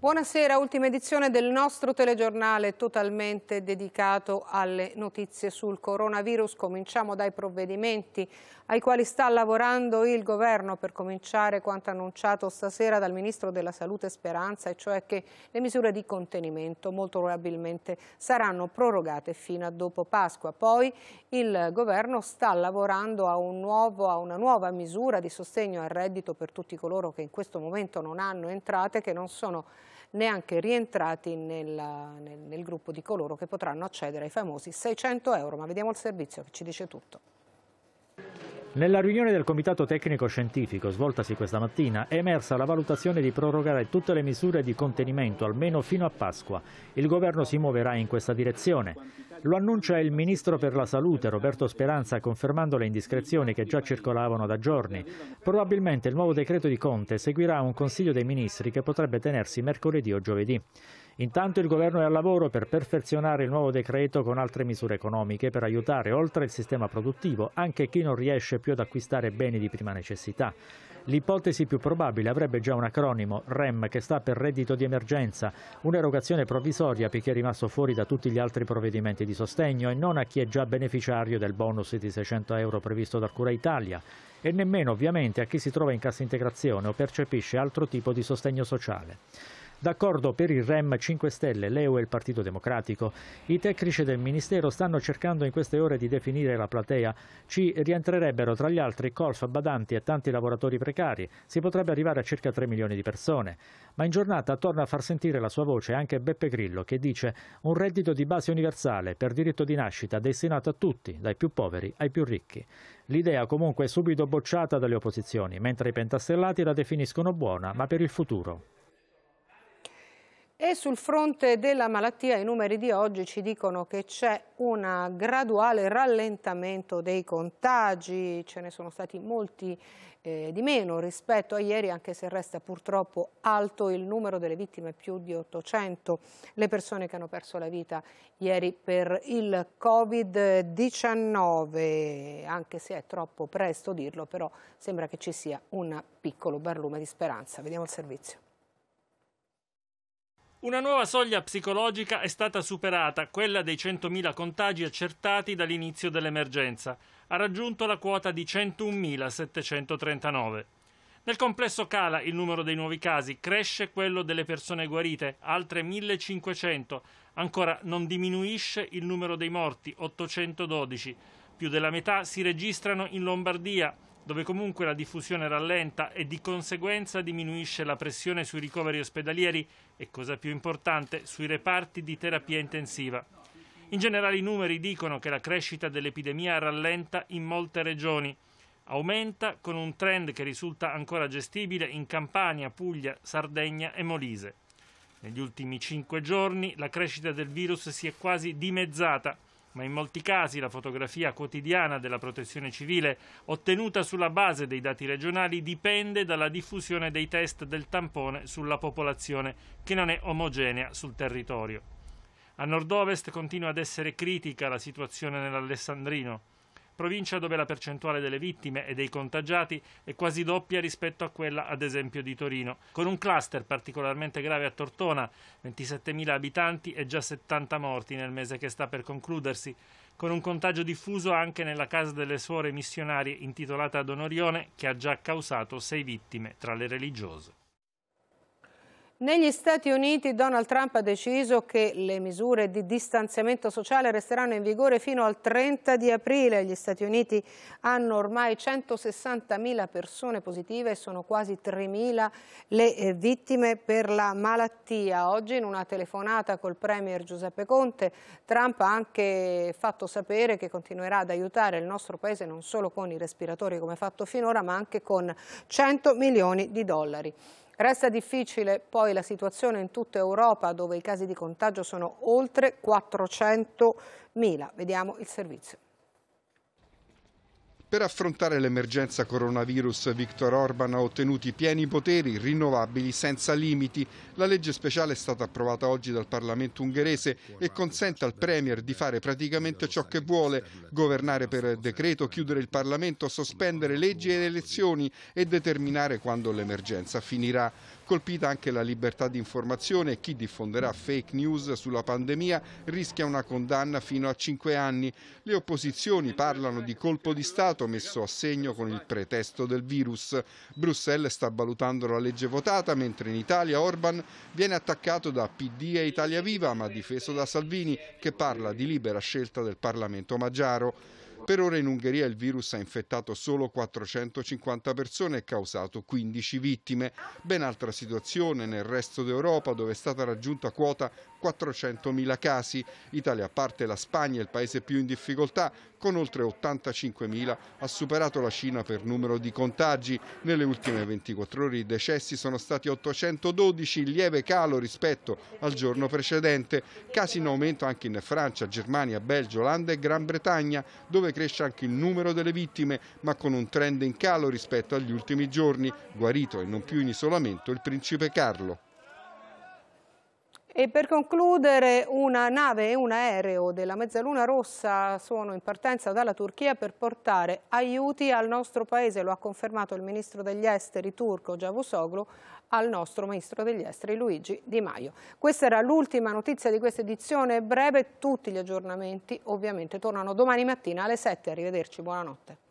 Buonasera, ultima edizione del nostro telegiornale totalmente dedicato alle notizie sul coronavirus. Cominciamo dai provvedimenti ai quali sta lavorando il governo per cominciare quanto annunciato stasera dal Ministro della Salute Speranza, e cioè che le misure di contenimento molto probabilmente saranno prorogate fino a dopo Pasqua. Poi il governo sta lavorando a, un nuovo, a una nuova misura di sostegno al reddito per tutti coloro che in questo momento non hanno entrate, che non sono neanche rientrati nella, nel, nel gruppo di coloro che potranno accedere ai famosi 600 euro. Ma vediamo il servizio che ci dice tutto. Nella riunione del Comitato Tecnico Scientifico svoltasi questa mattina è emersa la valutazione di prorogare tutte le misure di contenimento almeno fino a Pasqua. Il governo si muoverà in questa direzione. Lo annuncia il ministro per la salute Roberto Speranza confermando le indiscrezioni che già circolavano da giorni. Probabilmente il nuovo decreto di Conte seguirà un Consiglio dei Ministri che potrebbe tenersi mercoledì o giovedì. Intanto il governo è al lavoro per perfezionare il nuovo decreto con altre misure economiche per aiutare oltre il sistema produttivo anche chi non riesce più ad acquistare beni di prima necessità. L'ipotesi più probabile avrebbe già un acronimo, REM, che sta per reddito di emergenza, un'erogazione provvisoria per chi è rimasto fuori da tutti gli altri provvedimenti di sostegno e non a chi è già beneficiario del bonus di 600 euro previsto da Cura Italia e nemmeno ovviamente a chi si trova in cassa integrazione o percepisce altro tipo di sostegno sociale. D'accordo per il REM 5 Stelle, l'EU e il Partito Democratico. I tecnici del Ministero stanno cercando in queste ore di definire la platea. Ci rientrerebbero tra gli altri colf, badanti e tanti lavoratori precari. Si potrebbe arrivare a circa 3 milioni di persone. Ma in giornata torna a far sentire la sua voce anche Beppe Grillo che dice un reddito di base universale per diritto di nascita destinato a tutti, dai più poveri ai più ricchi. L'idea comunque è subito bocciata dalle opposizioni, mentre i pentastellati la definiscono buona, ma per il futuro. E sul fronte della malattia i numeri di oggi ci dicono che c'è un graduale rallentamento dei contagi, ce ne sono stati molti eh, di meno rispetto a ieri, anche se resta purtroppo alto il numero delle vittime, più di 800 le persone che hanno perso la vita ieri per il Covid-19, anche se è troppo presto dirlo, però sembra che ci sia un piccolo barlume di speranza. Vediamo il servizio. Una nuova soglia psicologica è stata superata, quella dei 100.000 contagi accertati dall'inizio dell'emergenza. Ha raggiunto la quota di 101.739. Nel complesso cala il numero dei nuovi casi, cresce quello delle persone guarite, altre 1.500. Ancora non diminuisce il numero dei morti, 812. Più della metà si registrano in Lombardia, dove comunque la diffusione rallenta e di conseguenza diminuisce la pressione sui ricoveri ospedalieri e, cosa più importante, sui reparti di terapia intensiva. In generale i numeri dicono che la crescita dell'epidemia rallenta in molte regioni. Aumenta con un trend che risulta ancora gestibile in Campania, Puglia, Sardegna e Molise. Negli ultimi cinque giorni la crescita del virus si è quasi dimezzata ma in molti casi la fotografia quotidiana della protezione civile ottenuta sulla base dei dati regionali dipende dalla diffusione dei test del tampone sulla popolazione che non è omogenea sul territorio. A nord-ovest continua ad essere critica la situazione nell'Alessandrino provincia dove la percentuale delle vittime e dei contagiati è quasi doppia rispetto a quella ad esempio di Torino, con un cluster particolarmente grave a Tortona, 27.000 abitanti e già 70 morti nel mese che sta per concludersi, con un contagio diffuso anche nella casa delle suore missionarie intitolata ad Onorione che ha già causato sei vittime tra le religiose. Negli Stati Uniti Donald Trump ha deciso che le misure di distanziamento sociale resteranno in vigore fino al 30 di aprile. Gli Stati Uniti hanno ormai 160.000 persone positive e sono quasi 3.000 le eh, vittime per la malattia. Oggi in una telefonata col Premier Giuseppe Conte Trump ha anche fatto sapere che continuerà ad aiutare il nostro Paese non solo con i respiratori come fatto finora ma anche con 100 milioni di dollari. Resta difficile poi la situazione in tutta Europa dove i casi di contagio sono oltre 400.000. Vediamo il servizio. Per affrontare l'emergenza coronavirus, Viktor Orban ha ottenuto i pieni poteri rinnovabili senza limiti. La legge speciale è stata approvata oggi dal Parlamento ungherese e consente al Premier di fare praticamente ciò che vuole, governare per decreto, chiudere il Parlamento, sospendere leggi ed elezioni e determinare quando l'emergenza finirà. Colpita anche la libertà di informazione e chi diffonderà fake news sulla pandemia rischia una condanna fino a cinque anni. Le opposizioni parlano di colpo di Stato messo a segno con il pretesto del virus. Bruxelles sta valutando la legge votata, mentre in Italia Orban viene attaccato da PD e Italia Viva, ma difeso da Salvini, che parla di libera scelta del Parlamento Maggiaro. Per ora in Ungheria il virus ha infettato solo 450 persone e causato 15 vittime. Ben altra situazione nel resto d'Europa dove è stata raggiunta quota 400.000 casi. Italia, a parte la Spagna, il paese più in difficoltà, con oltre 85.000, ha superato la Cina per numero di contagi. Nelle ultime 24 ore i decessi sono stati 812, in lieve calo rispetto al giorno precedente. Casi in aumento anche in Francia, Germania, Belgio, Olanda e Gran Bretagna, dove cresce anche il numero delle vittime, ma con un trend in calo rispetto agli ultimi giorni. Guarito e non più in isolamento il principe Carlo. E per concludere, una nave e un aereo della Mezzaluna Rossa sono in partenza dalla Turchia per portare aiuti al nostro paese, lo ha confermato il ministro degli esteri turco Cavusoglu al nostro ministro degli esteri Luigi Di Maio. Questa era l'ultima notizia di questa edizione breve, tutti gli aggiornamenti ovviamente tornano domani mattina alle 7, arrivederci, buonanotte.